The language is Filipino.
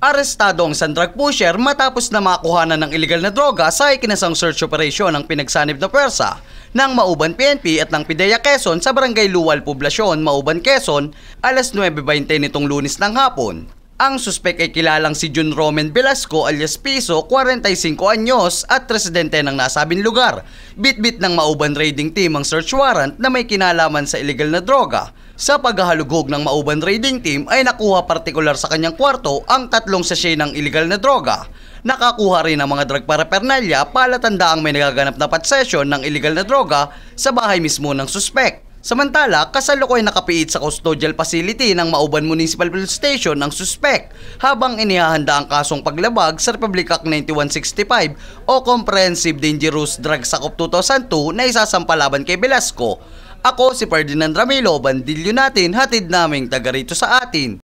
Arestado ang isang drug pusher matapos na makuhanan ng illegal na droga sa ikinasang search operation ng pinagsanib na pwersa ng Mauban PNP at ng Pideya Quezon sa Barangay Luwal Poblasyon, Mauban Quezon, alas 9.20 nitong lunes ng hapon. Ang suspek ay kilalang si Jun Roman Velasco alias Piso, 45 anyos at residente ng nasabing lugar. Bit-bit ng Mauban Raiding Team ang search warrant na may kinalaman sa illegal na droga. Sa paghahalughog ng Mauban Raiding Team ay nakuha partikular sa kanyang kwarto ang tatlong sachet ng illegal na droga. Nakakuha rin ng mga drug paraphernalia palatandaang may nagaganap na possession ng illegal na droga sa bahay mismo ng suspek. Samantala, kasalukuyan nakapiit sa custodial facility ng Mauban Municipal Police Station ng suspek habang inihahanda ang kasong paglabag sa Republic Act 9165 o Comprehensive Dangerous Drugs Act of 2002 na isasampalaban kay Velasco. Ako si Ferdinand Ramilo, bandilyo natin, hatid naming taga rito sa atin.